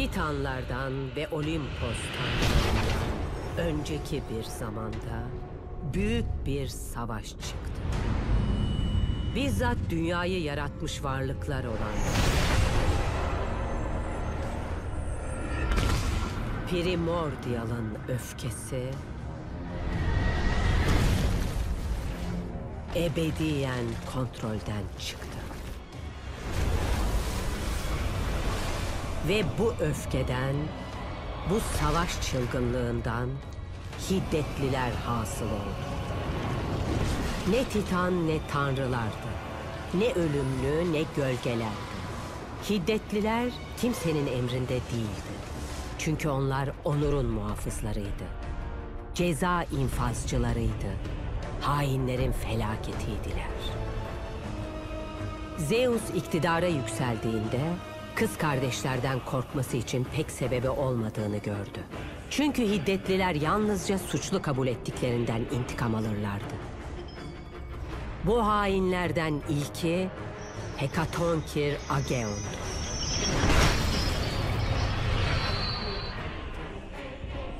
Titanlardan ve Olimpos'tan önceki bir zamanda büyük bir savaş çıktı. Bizzat dünyayı yaratmış varlıklar olan Primordial'ın öfkesi ebediyen kontrolden çıktı. Ve bu öfkeden, bu savaş çılgınlığından hiddetliler hasıl oldu. Ne titan ne tanrılardı. Ne ölümlü ne gölgelerdi. Hiddetliler kimsenin emrinde değildi. Çünkü onlar onurun muhafızlarıydı. Ceza infazcılarıydı. Hainlerin felaketiydiler. Zeus iktidara yükseldiğinde kız kardeşlerden korkması için pek sebebi olmadığını gördü. Çünkü hiddetliler yalnızca suçlu kabul ettiklerinden intikam alırlardı. Bu hainlerden ilki Hekatonkir Ageon'du.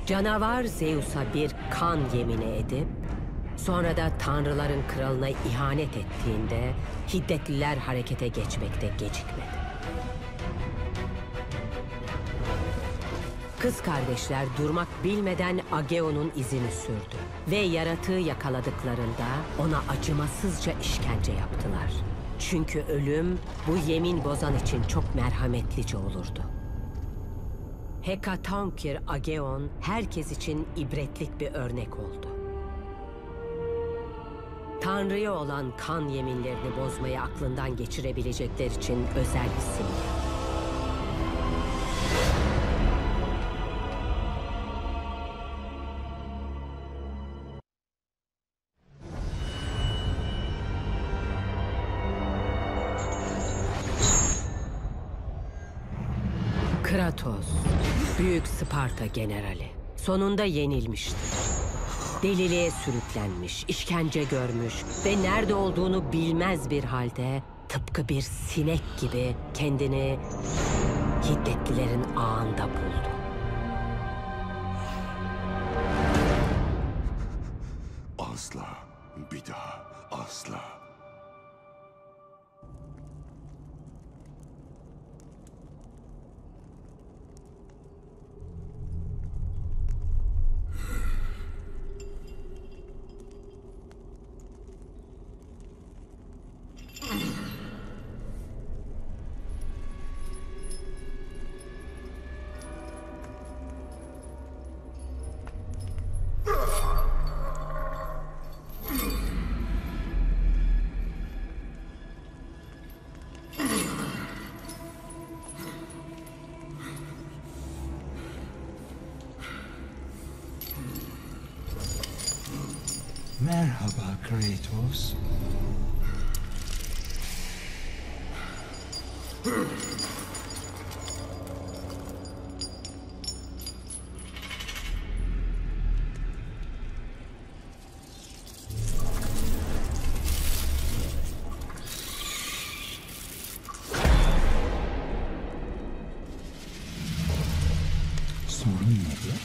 Canavar Zeus'a bir kan yemini edip sonra da tanrıların kralına ihanet ettiğinde hiddetliler harekete geçmekte gecikmedi. Kız kardeşler durmak bilmeden Ageon'un izini sürdü. Ve yaratığı yakaladıklarında ona acımasızca işkence yaptılar. Çünkü ölüm bu yemin bozan için çok merhametlice olurdu. Hekatonkir Ageon herkes için ibretlik bir örnek oldu. Tanrı'ya olan kan yeminlerini bozmayı aklından geçirebilecekler için özel bir simge. Sparta generali. Sonunda yenilmişti. Deliliğe sürüklenmiş, işkence görmüş ve nerede olduğunu bilmez bir halde tıpkı bir sinek gibi kendini hiddetlilerin ağında buldu. Nedir?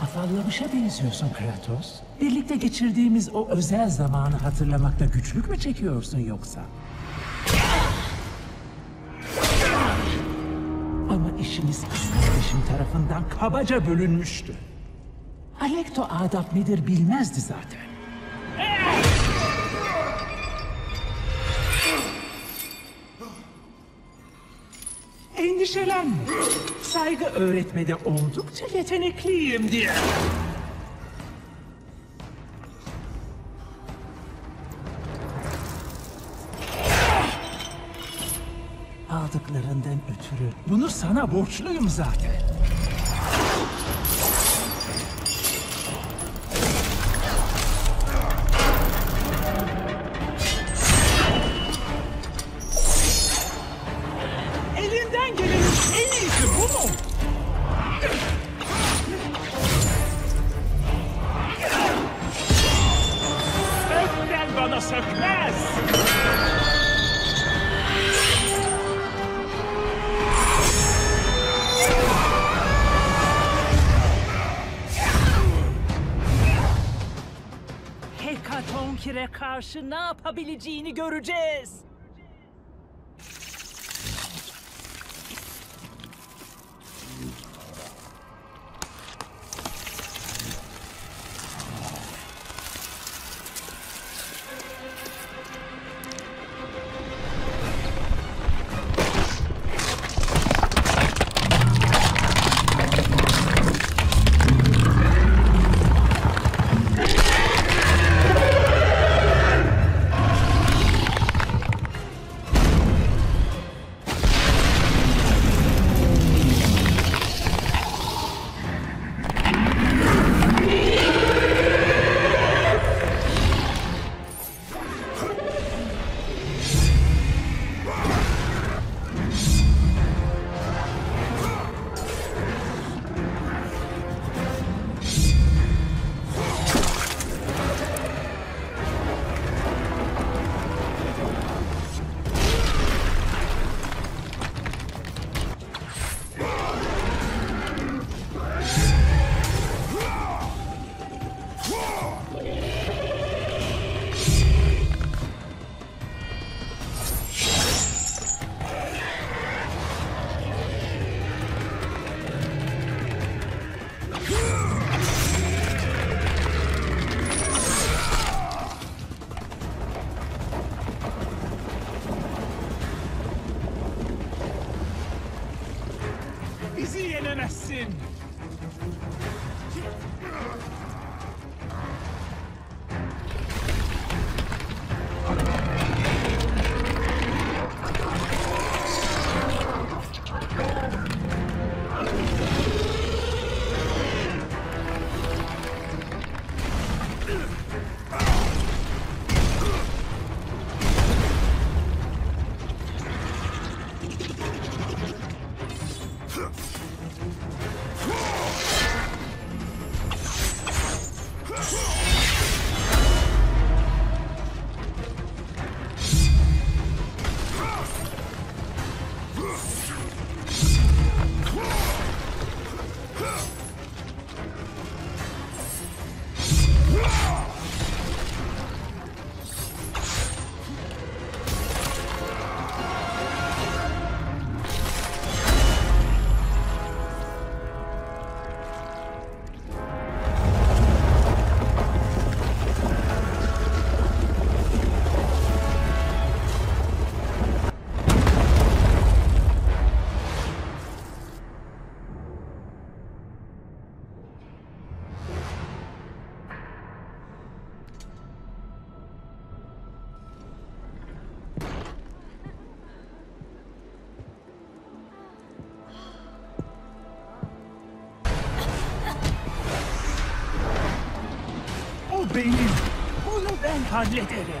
Afallamışa benziyorsun Kratos. Birlikte geçirdiğimiz o özel zamanı hatırlamakta güçlük mü çekiyorsun yoksa? Ama işimiz kardeşim tarafından kabaca bölünmüştü. Alekto adap nedir bilmezdi zaten. Endişelenme. Saygı öğretmede oldukça yetenekliyim diye. Aldıklarından ötürü bunu sana borçluyum zaten. Yapabileceğini göreceğiz. Benim. Bunu ben hallederim.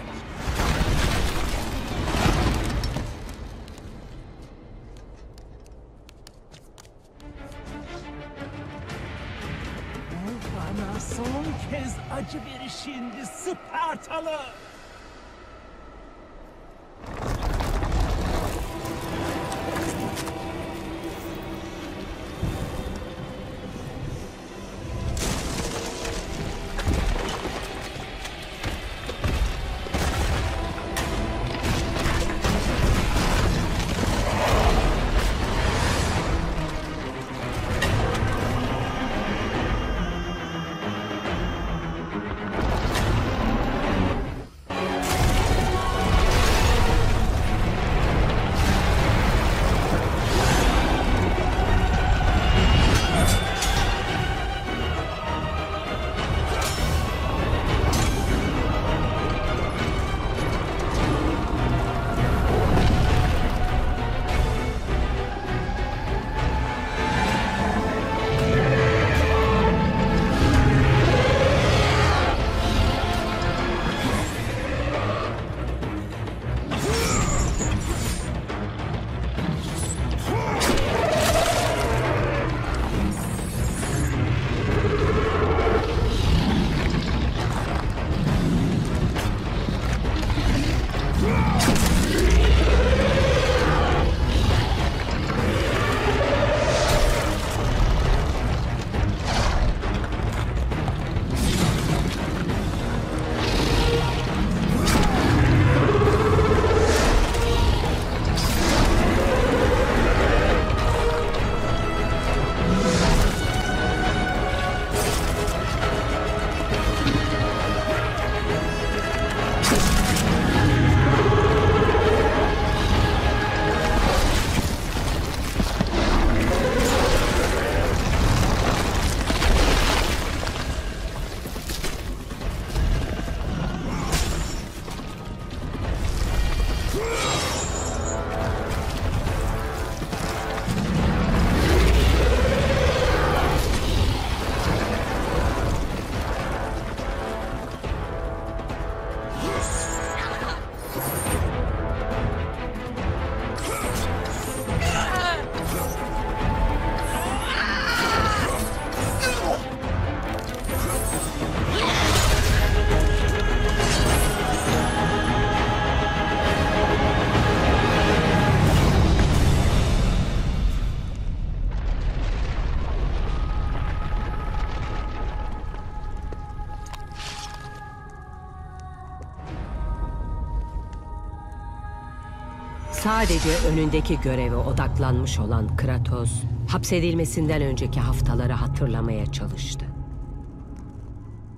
Sadece önündeki göreve odaklanmış olan Kratos, hapsedilmesinden önceki haftaları hatırlamaya çalıştı.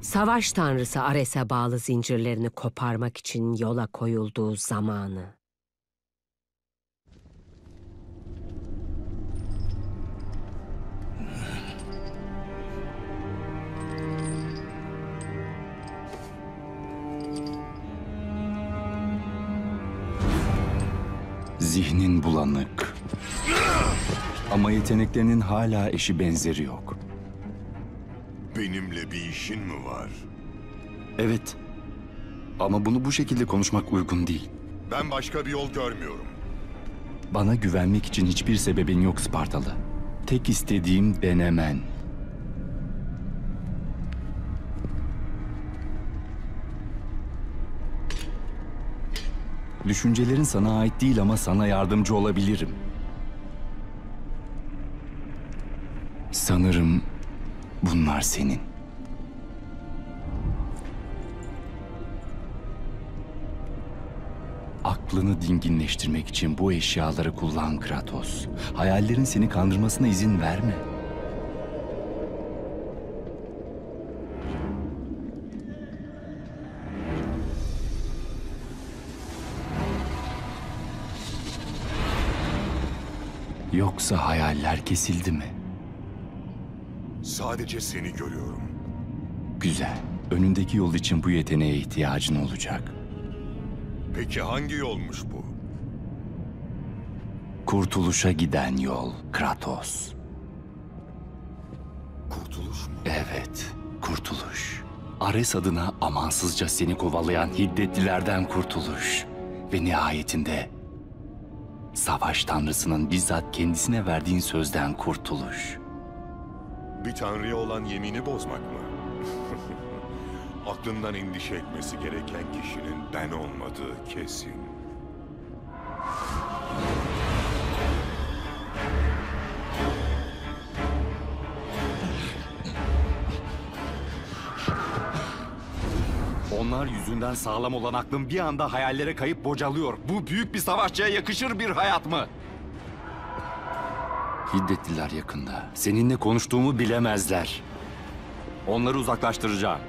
Savaş tanrısı Ares'e bağlı zincirlerini koparmak için yola koyulduğu zamanı. Zihnin bulanık. Ama yeteneklerinin hala eşi benzeri yok. Benimle bir işin mi var? Evet. Ama bunu bu şekilde konuşmak uygun değil. Ben başka bir yol görmüyorum. Bana güvenmek için hiçbir sebebin yok Spartalı. Tek istediğim denemen. Düşüncelerin sana ait değil ama sana yardımcı olabilirim. Sanırım bunlar senin. Aklını dinginleştirmek için bu eşyaları kullan Kratos. Hayallerin seni kandırmasına izin verme. Yoksa hayaller kesildi mi? Sadece seni görüyorum. Güzel. Önündeki yol için bu yeteneğe ihtiyacın olacak. Peki hangi yolmuş bu? Kurtuluşa giden yol Kratos. Kurtuluş mu? Evet, kurtuluş. Ares adına amansızca seni kovalayan hiddetlilerden kurtuluş. Ve nihayetinde savaş tanrısının bizzat kendisine verdiğin sözden kurtuluş. Bir tanrıya olan yemini bozmak mı? Aklından endişe etmesi gereken kişinin ben olmadığı kesin. Onlar yüzünden sağlam olan aklım bir anda hayallere kayıp bocalıyor. Bu büyük bir savaşçıya yakışır bir hayat mı? Hiddetliler yakında. Seninle konuştuğumu bilemezler. Onları uzaklaştıracağım.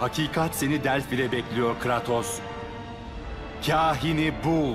Hakikat seni Delphi'de bekliyor Kratos. Kahini bul.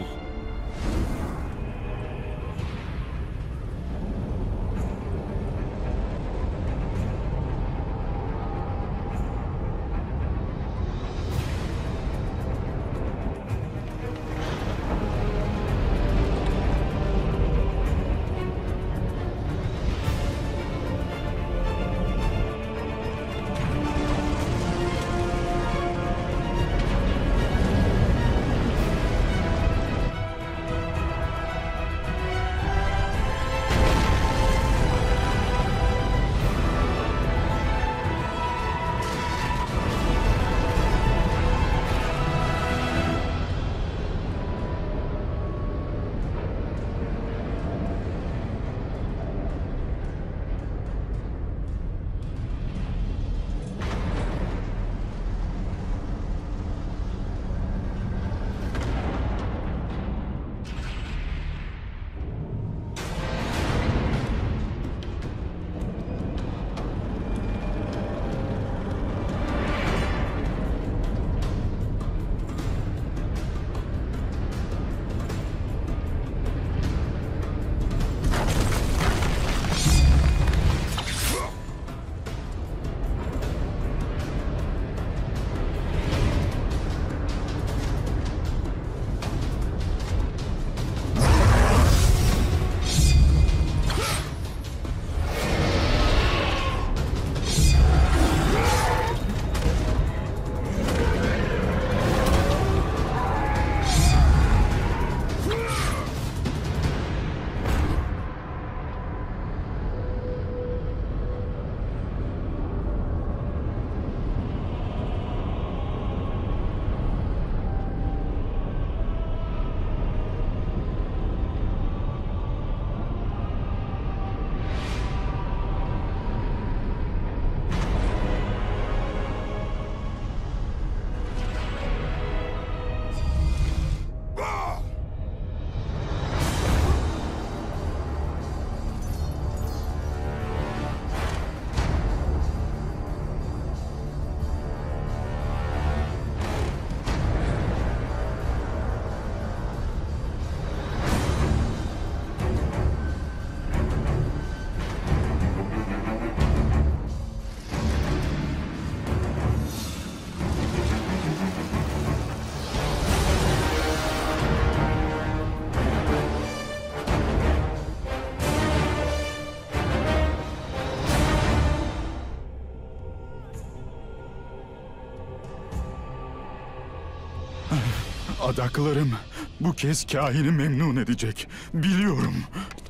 Adaklarım bu kez kahini memnun edecek. Biliyorum.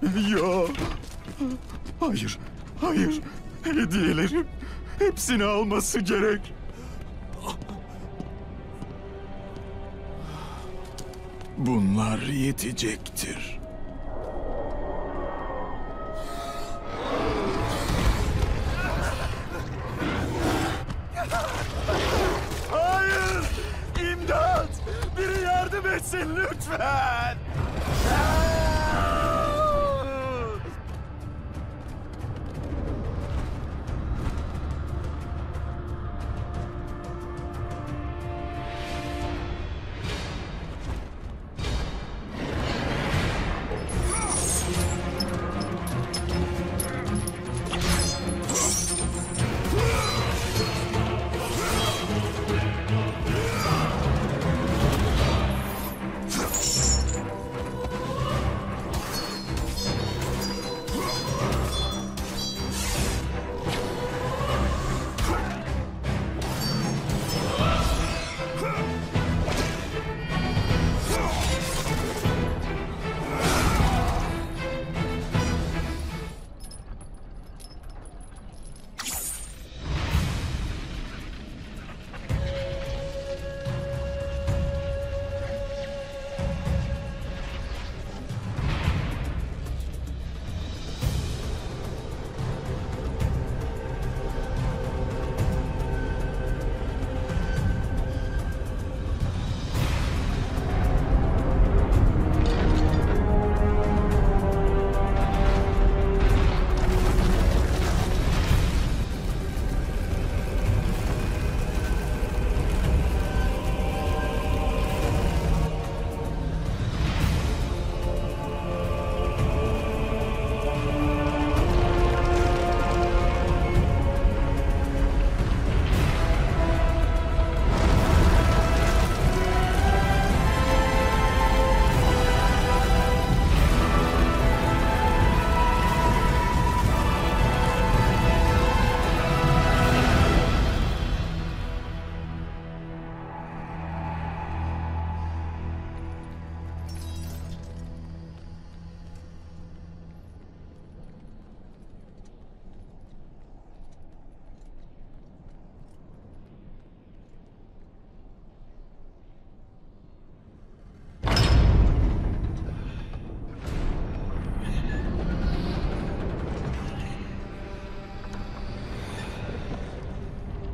Ya. Hayır. Hayır. Hediyelerim. Hepsini alması gerek. Bunlar yetecektir.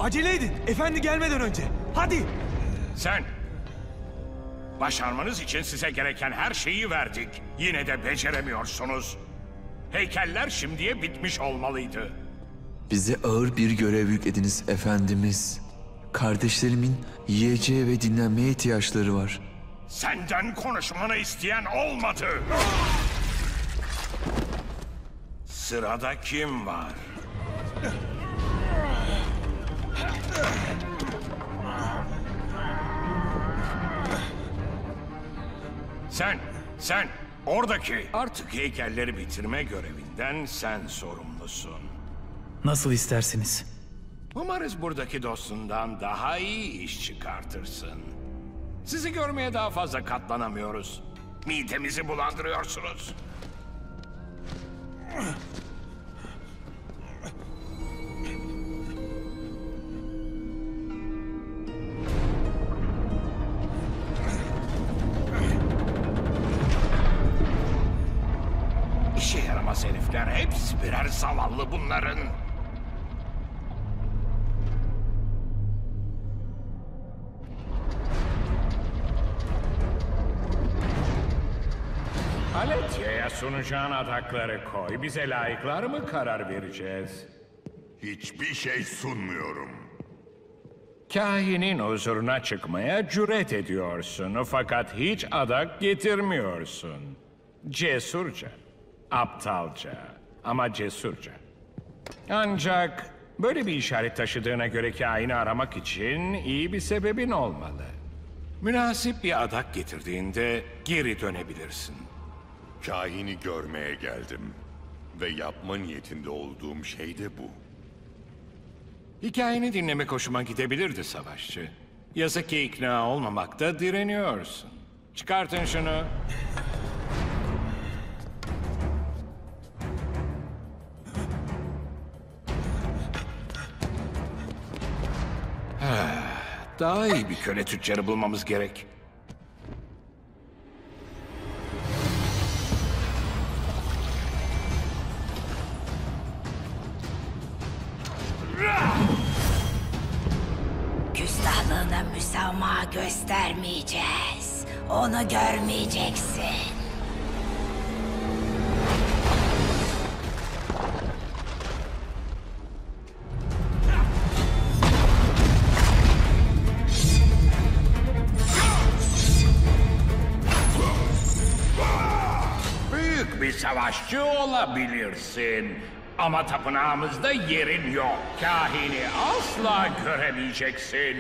Acele edin. Efendi gelmeden önce. Hadi. Sen! Başarmanız için size gereken her şeyi verdik. Yine de beceremiyorsunuz. Heykeller şimdiye bitmiş olmalıydı. Bize ağır bir görev yüklediniz efendimiz. Kardeşlerimin yiyeceğe ve dinlenmeye ihtiyaçları var. Senden konuşmanı isteyen olmadı. Sırada kim var? Sen, sen, oradaki. Artık heykelleri bitirme görevinden sen sorumlusun. Nasıl isterseniz. Umarız buradaki dostundan daha iyi iş çıkartırsın. Sizi görmeye daha fazla katlanamıyoruz. Midemizi bulandırıyorsunuz. Bunların. Aletya'ya sunacağın adakları koy. Bize layıklar mı karar vereceğiz? Hiçbir şey sunmuyorum. Kahinin huzuruna çıkmaya cüret ediyorsun fakat hiç adak getirmiyorsun. Cesurca, aptalca ama cesurca. Ancak böyle bir işaret taşıdığına göre kahini aramak için iyi bir sebebin olmalı. Münasip bir adak getirdiğinde geri dönebilirsin. Kahini görmeye geldim. Ve yapma niyetinde olduğum şey de bu. Hikayeni dinlemek hoşuma gidebilirdi savaşçı. Yazık ki ikna olmamakta direniyorsun. Çıkartın şunu. Daha iyi bir köle tüccarı bulmamız gerek. Küstahlığına müsamaha göstermeyeceğiz. Onu görmeyeceksin. Savaşçı olabilirsin. Ama tapınağımızda yerin yok. Kahini asla göremeyeceksin.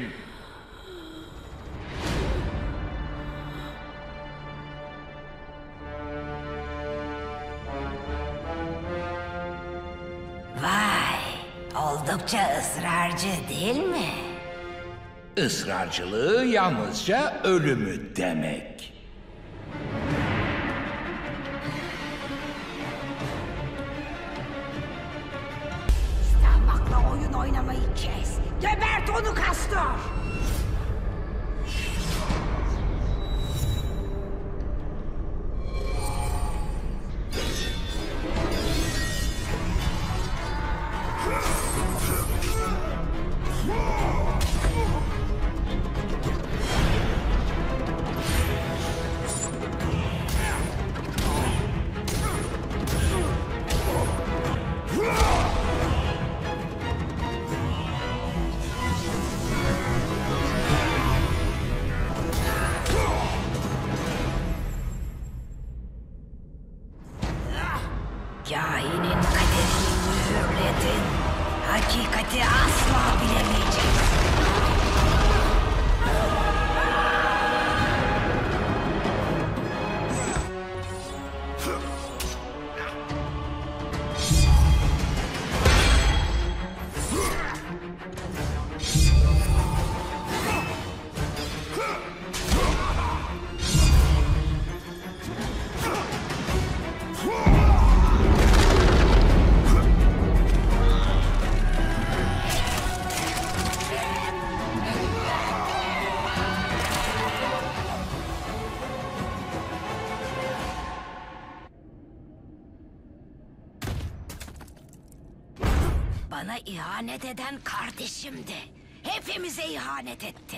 Vay, oldukça ısrarcı değil mi? Israrcılığı yalnızca ölümü demek. Geber onu Kastor! İhanet eden kardeşimdi. Hepimize ihanet etti.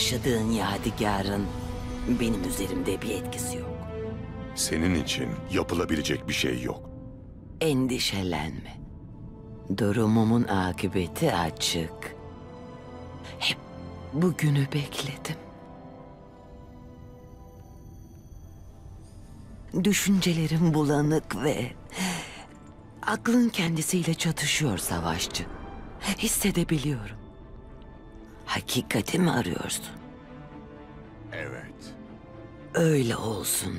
Taşıdığın yadigarın benim üzerimde bir etkisi yok. Senin için yapılabilecek bir şey yok. Endişelenme. Durumumun akıbeti açık. Hep bugünü bekledim. Düşüncelerim bulanık ve aklın kendisiyle çatışıyor savaşçı. Hissedebiliyorum. Hakikati mi arıyorsun? Evet. Öyle olsun.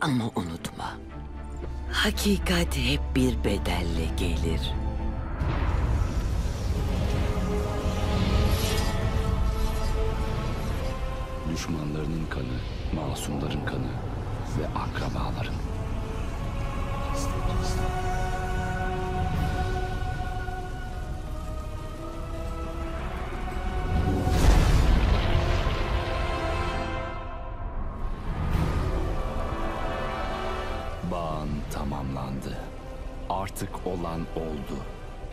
Ama unutma. Hakikat hep bir bedelle gelir. Düşmanlarının kanı, masumların kanı ve akrabaların. Bağın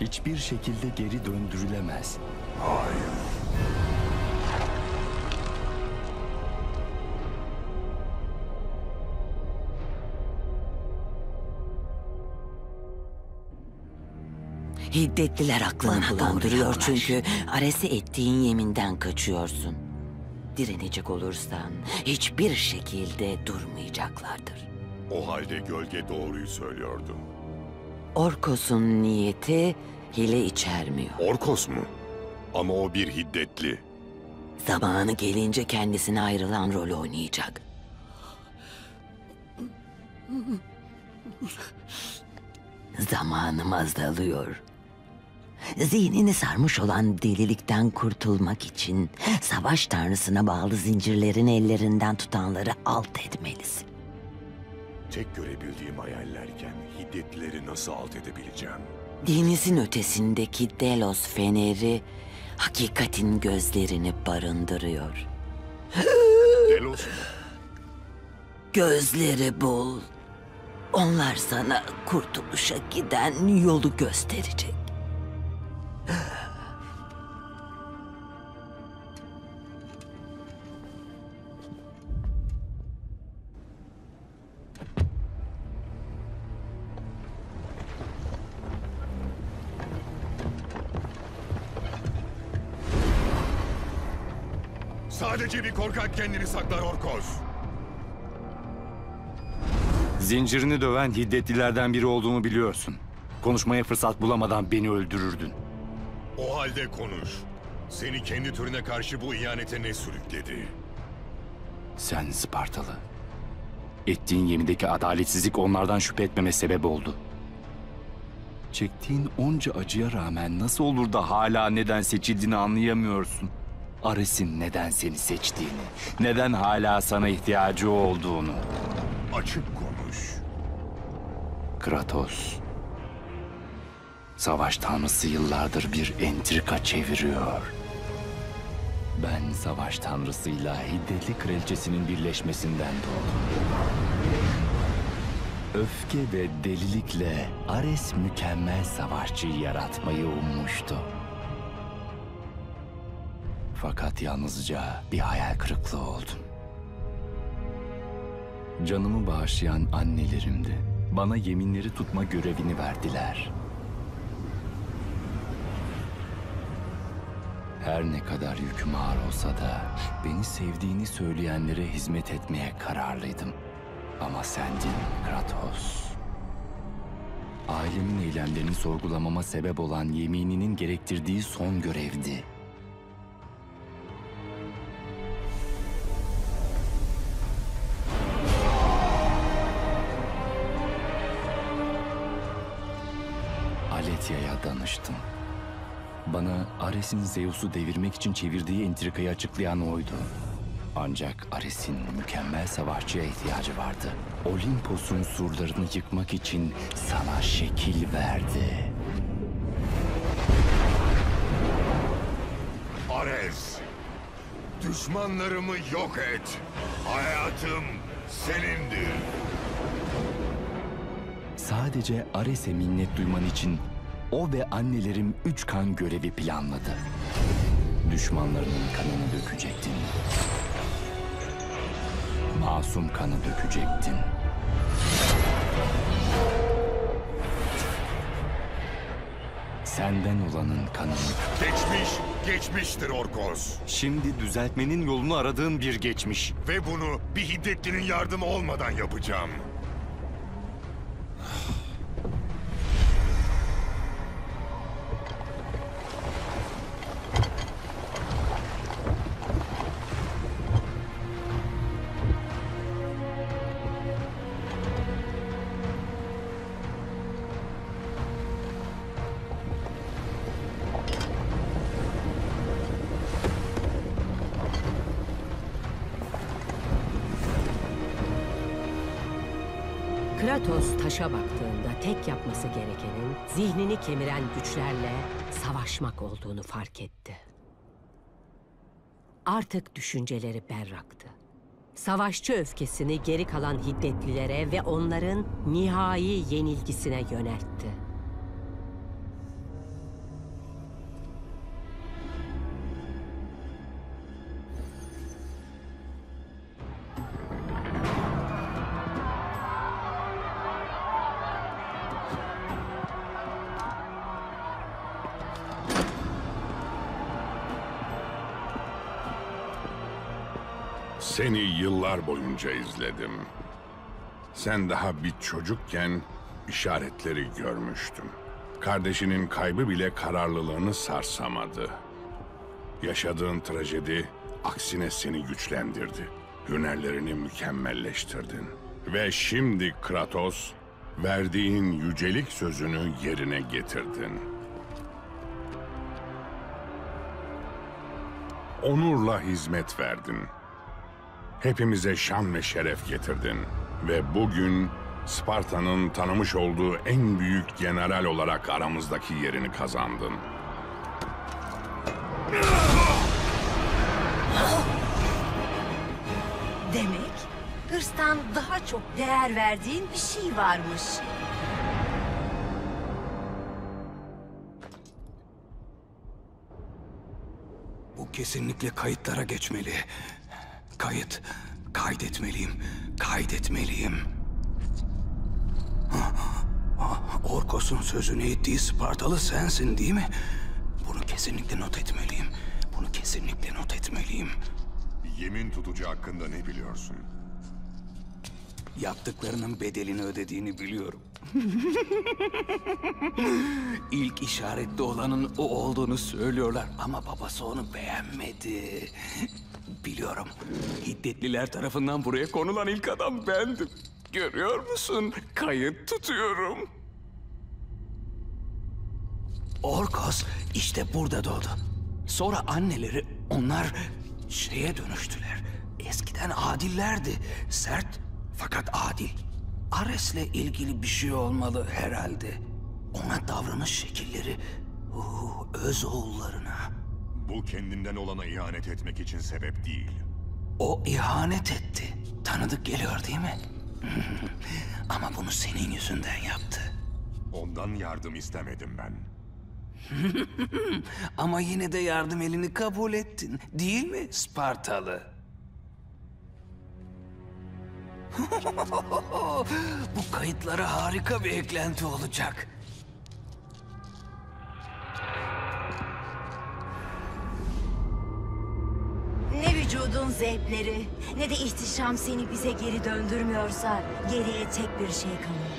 hiçbir şekilde geri döndürülemez. Hayır. Hiddetliler aklını bulandırıyor çünkü Ares'e ettiğin yeminden kaçıyorsun. Direnecek olursan hiçbir şekilde durmayacaklardır. O halde gölge doğruyu söylüyordu. Orkos'un niyeti hile içermiyor. Orkos mu? Ama o bir hiddetli. Zamanı gelince kendisine ayrılan rolü oynayacak. Zamanım azalıyor. Zihnini sarmış olan delilikten kurtulmak için savaş tanrısına bağlı zincirlerin ellerinden tutanları alt etmelisin. Tek görebildiğim hayallerken hiddetlileri nasıl alt edebileceğim? Denizin ötesindeki Delos feneri hakikatin gözlerini barındırıyor. Delos mu? Gözleri bul. Onlar sana kurtuluşa giden yolu gösterecek. Sadece bir korkak kendini saklar Orkos. Zincirini döven hiddetlilerden biri olduğumu biliyorsun. Konuşmaya fırsat bulamadan beni öldürürdün. O halde konuş. Seni kendi türüne karşı bu ihanete ne sürükledi? Sen Spartalı. Ettiğin yemindeki adaletsizlik onlardan şüphe etmeme sebep oldu. Çektiğin onca acıya rağmen nasıl olur da hala neden seçildiğini anlayamıyorsun. Ares'in neden seni seçtiğini, neden hala sana ihtiyacı olduğunu. Açık konuş. Kratos. Savaş tanrısı yıllardır bir entrika çeviriyor. Ben savaş tanrısıyla hiddetli kraliçesinin birleşmesinden doğdum. Öfke ve delilikle Ares mükemmel savaşçıyı yaratmayı ummuştu. Fakat yalnızca bir hayal kırıklığı oldum. Canımı bağışlayan annelerimdi. Bana yeminleri tutma görevini verdiler. Her ne kadar yüküm ağır olsa da beni sevdiğini söyleyenlere hizmet etmeye kararlıydım. Ama sendin Kratos. Ailemin eylemlerini sorgulamama sebep olan yemininin gerektirdiği son görevdi. Danıştım. Bana Ares'in Zeus'u devirmek için çevirdiği entrikayı açıklayan oydu. Ancak Ares'in mükemmel savaşçıya ihtiyacı vardı. Olimpos'un surlarını yıkmak için sana şekil verdi. Ares, düşmanlarımı yok et. Hayatım senindir. Sadece Ares'e minnet duyman için o ve annelerim üç kan görevi planladı. Düşmanlarının kanını dökecektin. Masum kanı dökecektin. Senden olanın kanını Geçmiş, geçmiştir Orkos. Şimdi düzeltmenin yolunu aradığın bir geçmiş. Ve bunu bir hiddetlinin yardımı olmadan yapacağım. Taşa baktığında tek yapması gerekenin zihnini kemiren güçlerle savaşmak olduğunu fark etti. Artık düşünceleri berraktı. Savaşçı öfkesini geri kalan hiddetlilere ve onların nihai yenilgisine yöneltti. Yıllar boyunca izledim. Sen daha bir çocukken işaretleri görmüştüm. Kardeşinin kaybı bile kararlılığını sarsamadı. Yaşadığın trajedi aksine seni güçlendirdi. Hünerlerini mükemmelleştirdin. Ve şimdi Kratos, verdiğin yücelik sözünü yerine getirdin. Onurla hizmet verdin. Hepimize şan ve şeref getirdin. Ve bugün Sparta'nın tanımış olduğu en büyük general olarak aramızdaki yerini kazandın. Demek hırstan daha çok değer verdiğin bir şey varmış. Bu kesinlikle kayıtlara geçmeli. Kayıt. Kaydetmeliyim. Kaydetmeliyim. Orkos'un sözünü ettiği Spartalı sensin değil mi? Bunu kesinlikle not etmeliyim. Bunu kesinlikle not etmeliyim. Yemin tutucu hakkında ne biliyorsun? Yaptıklarının bedelini ödediğini biliyorum. İlk işaretli olanın o olduğunu söylüyorlar ama babası onu beğenmedi. Biliyorum. Hiddetliler tarafından buraya konulan ilk adam bendim. Görüyor musun? Kayıt tutuyorum. Orkos işte burada doğdu. Sonra anneleri onlar şeye dönüştüler. Eskiden adillerdi. Sert fakat adil. Ares'le ilgili bir şey olmalı herhalde. Ona davranış şekilleri, uh, öz oğullarına. Bu kendinden olana ihanet etmek için sebep değil. O ihanet etti. Tanıdık geliyor değil mi? Ama bunu senin yüzünden yaptı. Ondan yardım istemedim ben. Ama yine de yardım elini kabul ettin. Değil mi Spartalı? Bu kayıtlara harika bir eklenti olacak. Ne vücudun zevkleri ne de ihtişam seni bize geri döndürmüyorsa geriye tek bir şey kalıyor.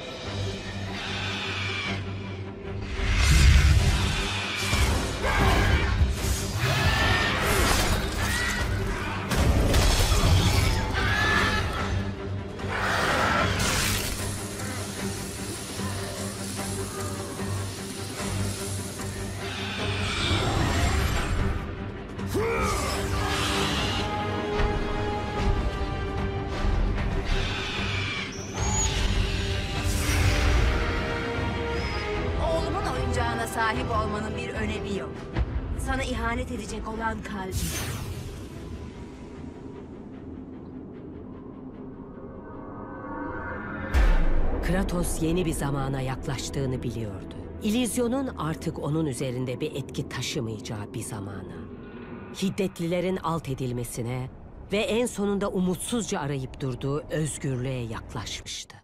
Olan kalbim. Kratos yeni bir zamana yaklaştığını biliyordu. İllüzyonun artık onun üzerinde bir etki taşımayacağı bir zamana. Hiddetlilerin alt edilmesine ve en sonunda umutsuzca arayıp durduğu özgürlüğe yaklaşmıştı.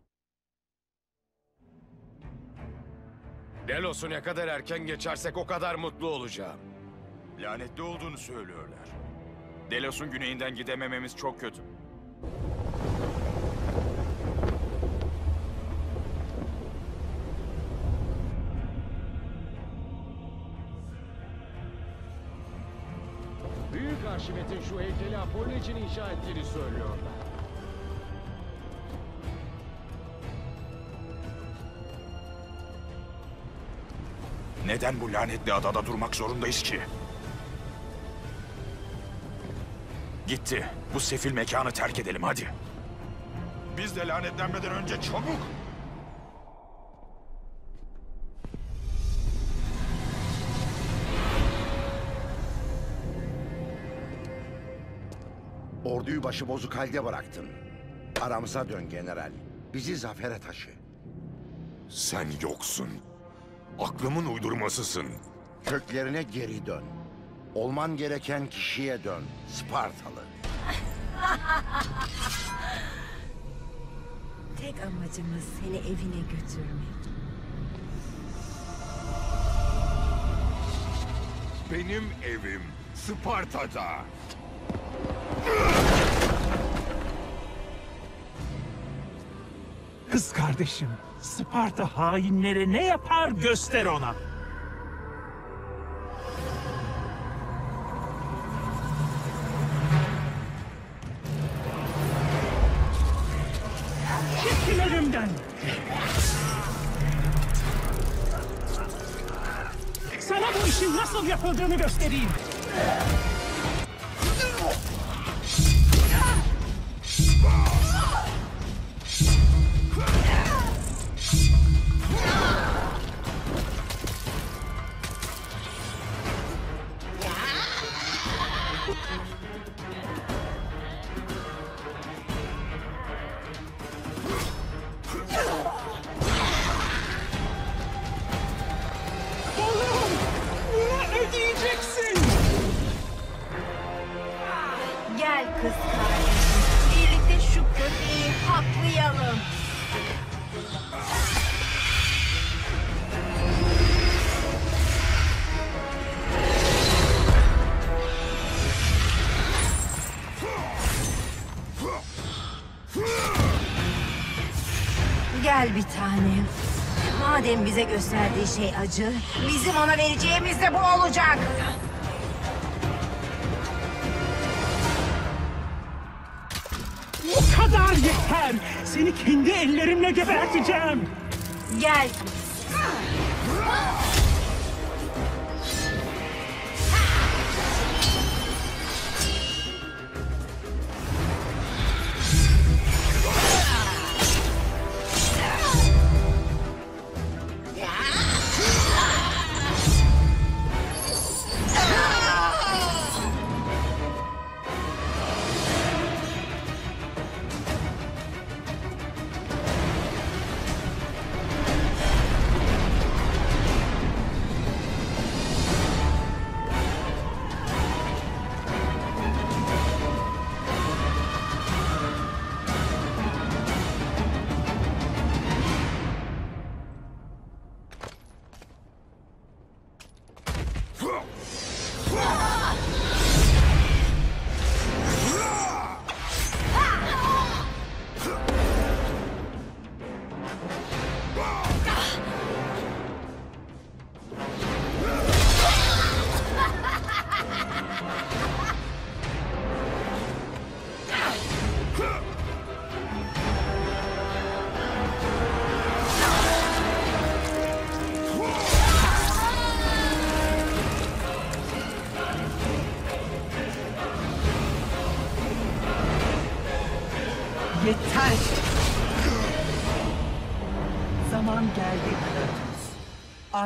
Delos'u ne kadar erken geçersek o kadar mutlu olacağım. Lanetli olduğunu söylüyorlar. Delos'un güneyinden gidemememiz çok kötü. Büyük Arşimet'in şu heykeli Apollo için inşa ettiğini söylüyorlar. Neden bu lanetli adada durmak zorundayız ki? Gitti. Bu sefil mekanı terk edelim hadi. Biz de lanetlenmeden önce çabuk. Orduyu başıbozuk halde bıraktın. Aramıza dön general. Bizi zafere taşı. Sen yoksun. Aklımın uydurmasısın. Köklerine geri dön. Olman gereken kişiye dön, Spartalı. Tek amacımız seni evine götürmek. Benim evim Sparta'da. Kız kardeşim, Sparta hainlere ne yapar göster ona. Catering. Madem bize gösterdiği şey acı, bizim ona vereceğimiz de bu olacak. Bu kadar yeter. Seni kendi ellerimle geberteceğim. Gel.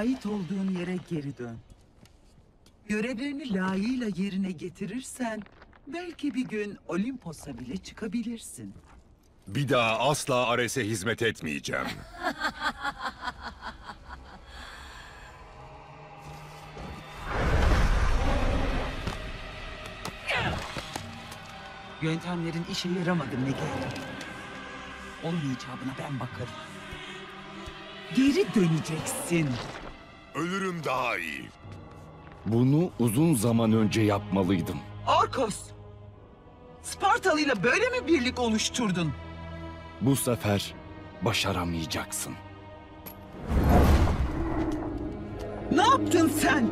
Ait olduğun yere geri dön. Görevlerini layığıyla yerine getirirsen belki bir gün Olimpos'a bile çıkabilirsin. Bir daha asla Ares'e hizmet etmeyeceğim. Yöntemlerin işe yaramadı Megara. Onun icabına ben bakarım. Geri döneceksin. Ölürüm daha iyi. Bunu uzun zaman önce yapmalıydım. Arkos! Spartalı ile böyle mi birlik oluşturdun? Bu sefer başaramayacaksın. Ne yaptın sen?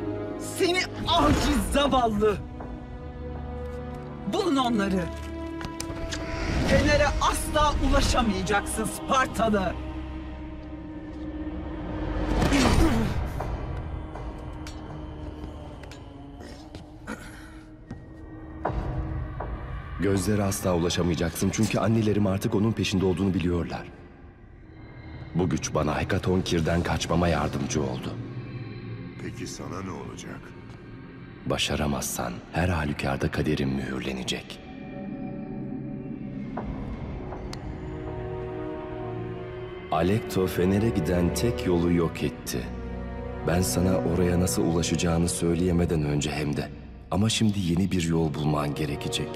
Seni aciz zavallı. Bulun onları. Fener'e asla ulaşamayacaksın Spartalı. Gözlere asla ulaşamayacaksın çünkü annelerim artık onun peşinde olduğunu biliyorlar. Bu güç bana Hekaton Kir'den kaçmama yardımcı oldu. Peki sana ne olacak? Başaramazsan her halükarda kaderim mühürlenecek. Alekto Fener'e giden tek yolu yok etti. Ben sana oraya nasıl ulaşacağını söyleyemeden önce hem de. Ama şimdi yeni bir yol bulman gerekecek.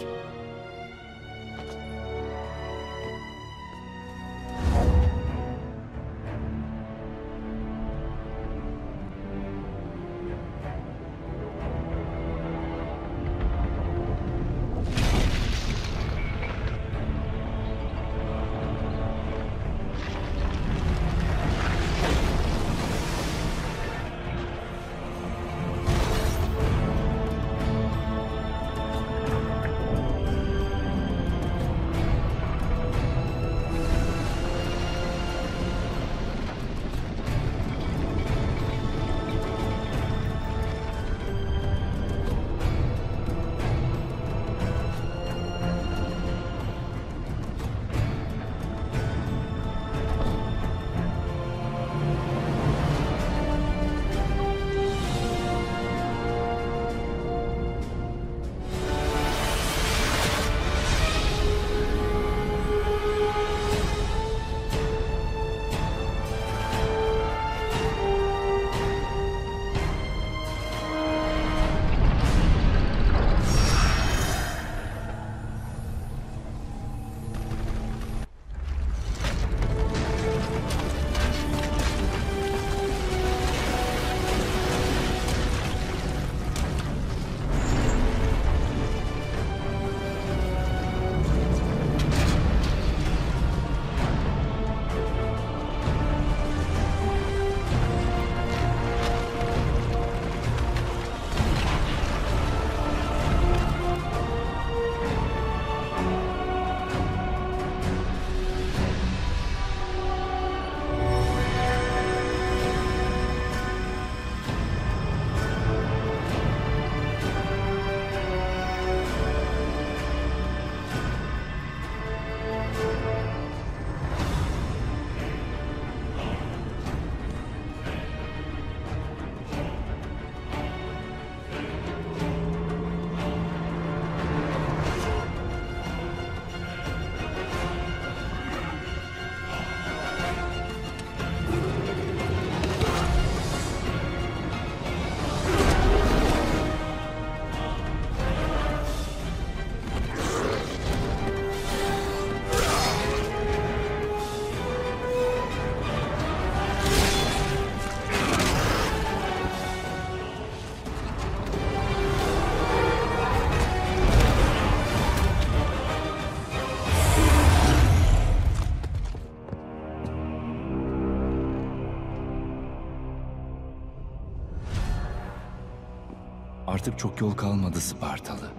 Artık çok yol kalmadı Spartalı.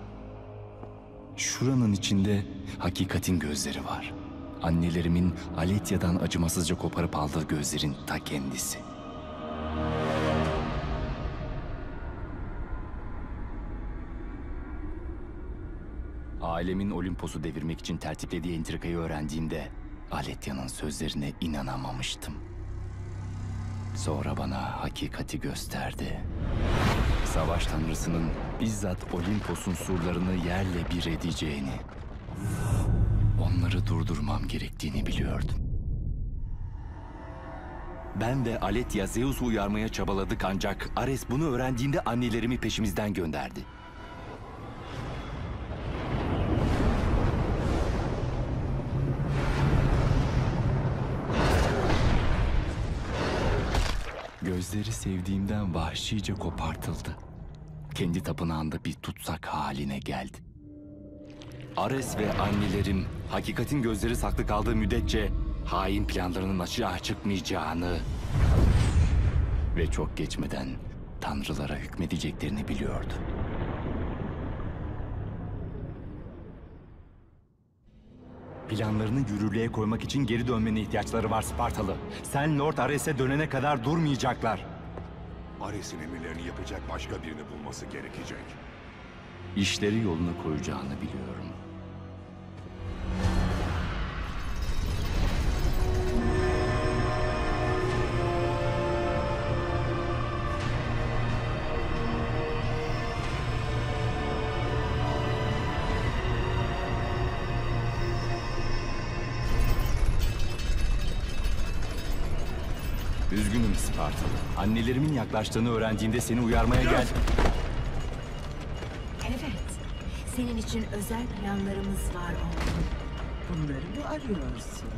Şuranın içinde hakikatin gözleri var. Annelerimin Aletya'dan acımasızca koparıp aldığı gözlerin ta kendisi. Ailemin Olimpos'u devirmek için tertiplediği entrikayı öğrendiğimde Aletya'nın sözlerine inanamamıştım. Sonra bana hakikati gösterdi. Savaş tanrısının bizzat Olimpos'un surlarını yerle bir edeceğini, onları durdurmam gerektiğini biliyordum. Ben ve Aletya Zeus'u uyarmaya çabaladık ancak Ares bunu öğrendiğinde annelerimi peşimizden gönderdi. Gözleri sevdiğimden vahşice kopartıldı. Kendi tapınağında bir tutsak haline geldi. Ares ve annelerim hakikatin gözleri saklı kaldığı müddetçe hain planlarının açığa çıkmayacağını ve çok geçmeden tanrılara hükmedeceklerini biliyordu. Planlarını yürürlüğe koymak için geri dönmene ihtiyaçları var Spartalı. Sen Lord Ares'e dönene kadar durmayacaklar. Ares'in emirlerini yapacak başka birini bulması gerekecek. İşleri yoluna koyacağını biliyorum. Üzgünüm Spartalı. Annelerimin yaklaştığını öğrendiğimde seni uyarmaya gel... Evet. Senin için özel planlarımız var oğlum. Bunları mı arıyorsun?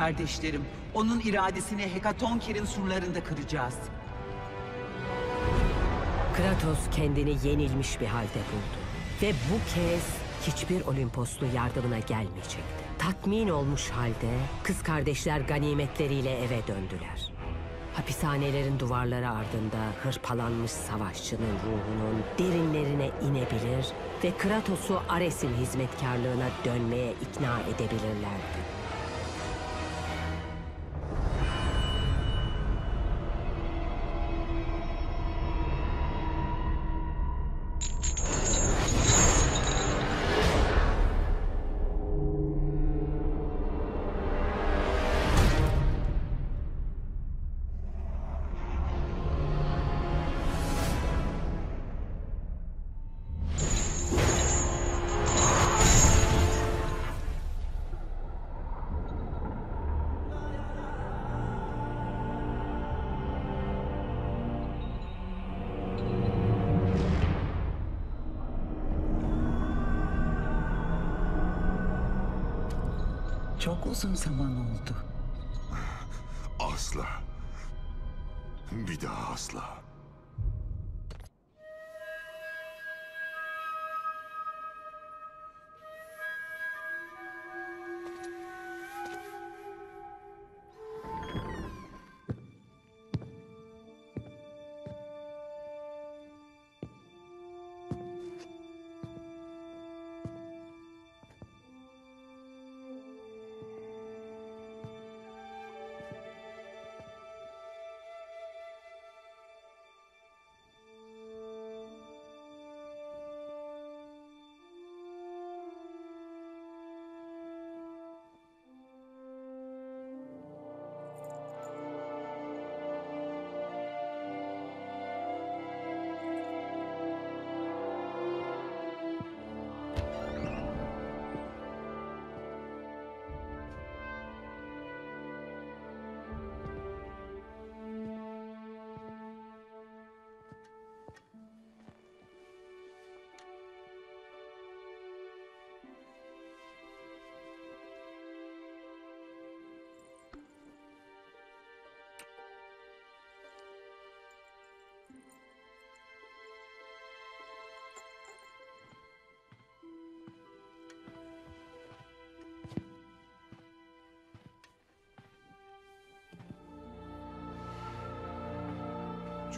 Kardeşlerim. Onun iradesini Hekatonkir'in surlarında kıracağız. Kratos kendini yenilmiş bir halde buldu. Ve bu kez hiçbir Olimposlu yardımına gelmeyecekti. Tatmin olmuş halde kız kardeşler ganimetleriyle eve döndüler. Hapishanelerin duvarları ardında hırpalanmış savaşçının ruhunun derinlerine inebilir ve Kratos'u Ares'in hizmetkarlığına dönmeye ikna edebilirlerdi.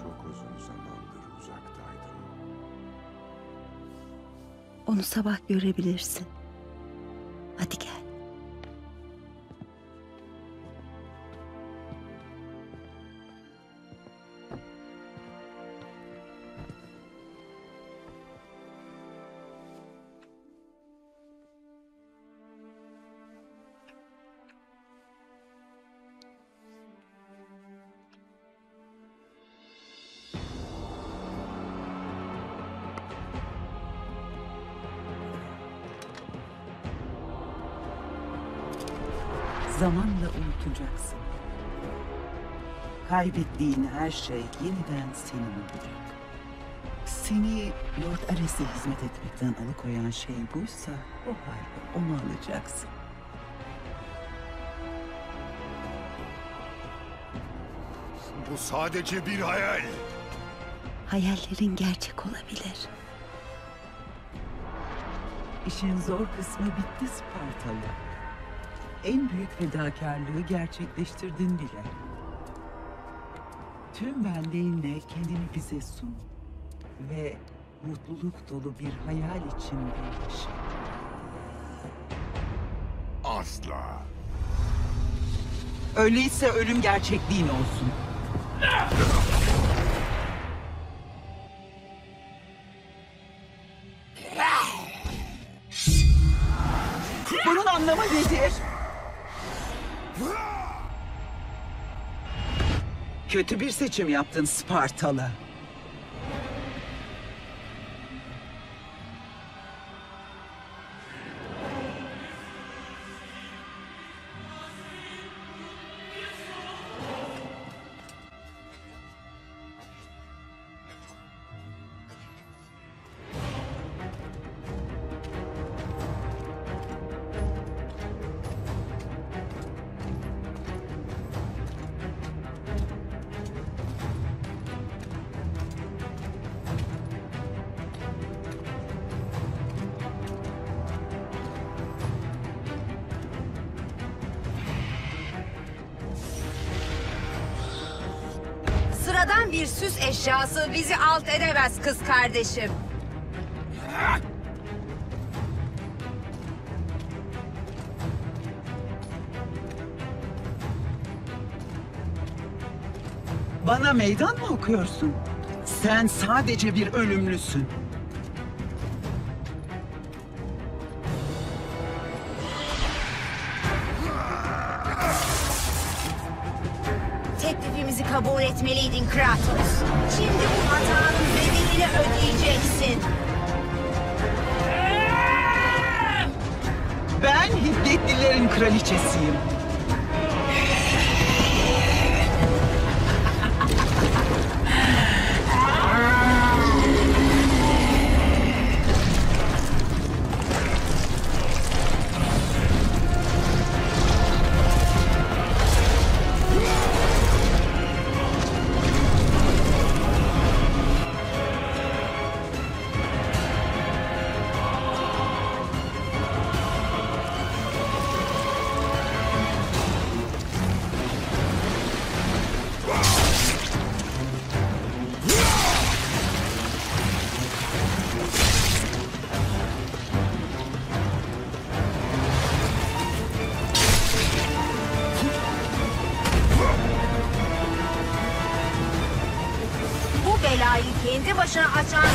Çok uzun zamandır uzaktaydım. Onu sabah görebilirsin. Kaybettiğin her şey yeniden senin olacak. Seni Lord Ares'e hizmet etmekten alıkoyan şey buysa o halde onu alacaksın. Bu sadece bir hayal. Hayallerin gerçek olabilir. İşin zor kısmı bitti Spartalı. En büyük fedakarlığı gerçekleştirdin bile. Tüm benliğinle kendini bize sun. Ve mutluluk dolu bir hayal içinde yaşa. Asla. Öyleyse ölüm gerçekliğin olsun. Bunun anlamı nedir? Kötü bir seçim yaptın Spartalı. Eşyası bizi alt edemez kız kardeşim. Bana meydan mı okuyorsun? Sen sadece bir ölümlüsün. Teklifimizi kabul etmeliydin Kratos. Şimdi bu hatanın bedelini ödeyeceksin. Ben Hiddetlilerin kraliçesiyim. Kendi başına açan sensin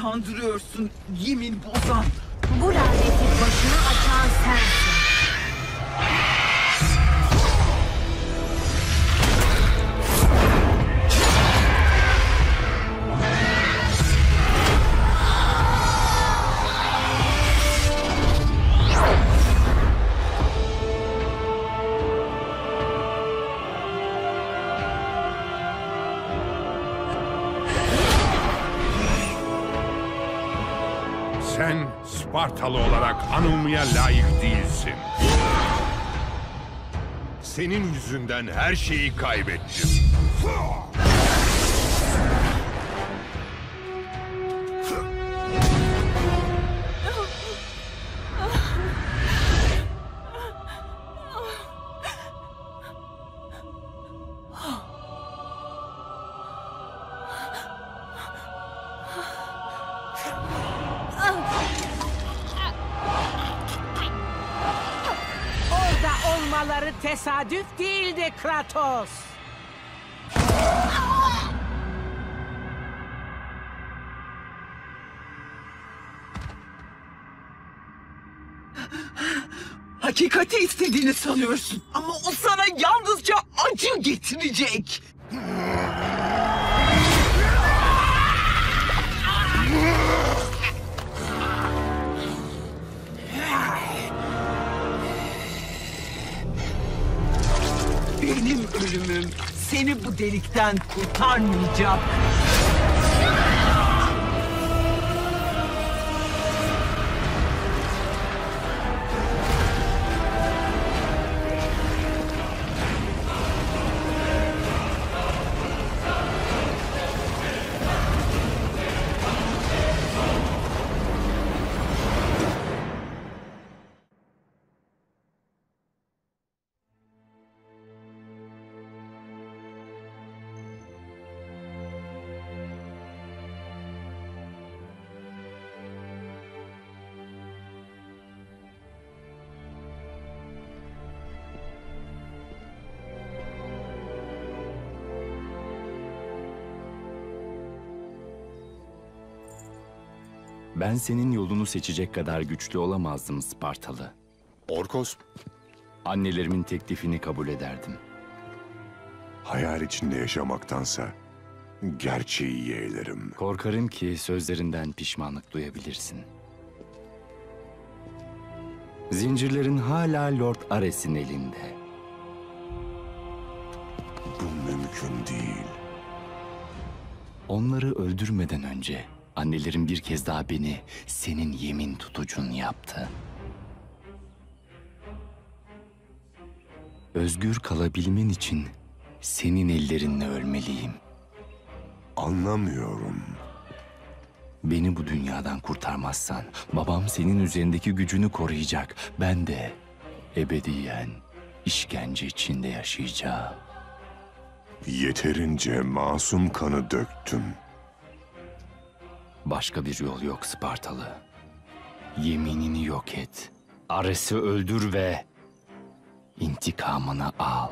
utandırıyorsun yemin bozan. Senin yüzünden her şeyi kaybettim. Kratos. Hakikati istediğini sanıyorsun. Ama o sana yalnızca acı getirecek. Benim ölümüm seni bu delikten kurtarmayacak. Ben senin yolunu seçecek kadar güçlü olamazdım Spartalı. Orkos, Annelerimin teklifini kabul ederdim. hayal içinde yaşamaktansa gerçeği yeğlerim. Korkarım ki sözlerinden pişmanlık duyabilirsin. Zincirlerin hala Lord Ares'in elinde. Bu mümkün değil. Onları öldürmeden önce annelerim bir kez daha beni senin yemin tutucun yaptı. Özgür kalabilmen için senin ellerinle ölmeliyim. Anlamıyorum. Beni bu dünyadan kurtarmazsan babam senin üzerindeki gücünü koruyacak. Ben de ebediyen işkence içinde yaşayacağım. Yeterince masum kanı döktüm. Başka bir yol yok Spartalı. Yeminini yok et. Ares'i öldür ve intikamını al.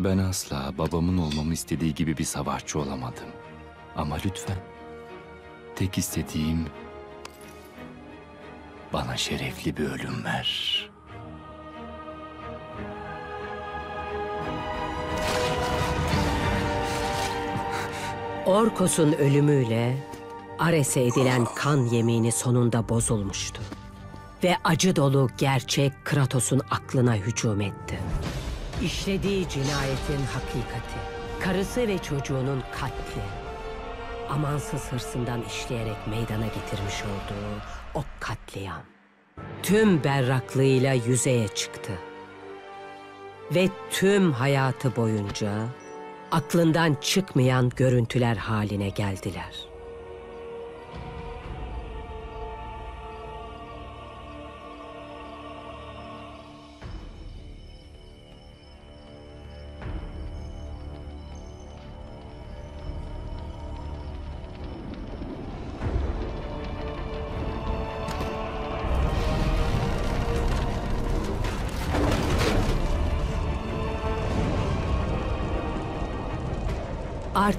Ben asla babamın olmamı istediği gibi bir savaşçı olamadım. Ama lütfen tek istediğim bana şerefli bir ölüm ver. Orkos'un ölümüyle Ares'e edilen kan yemini sonunda bozulmuştu. Ve acı dolu gerçek Kratos'un aklına hücum etti. İşlediği cinayetin hakikati, karısı ve çocuğunun katli. Amansız hırsından işleyerek meydana getirmiş olduğu o katliam. Tüm berraklığıyla yüzeye çıktı. Ve tüm hayatı boyunca aklından çıkmayan görüntüler haline geldiler.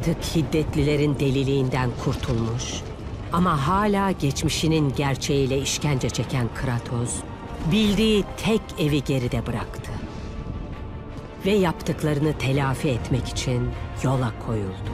Artık hiddetlilerin deliliğinden kurtulmuş ama hala geçmişinin gerçeğiyle işkence çeken Kratos, bildiği tek evi geride bıraktı. Ve yaptıklarını telafi etmek için yola koyuldu.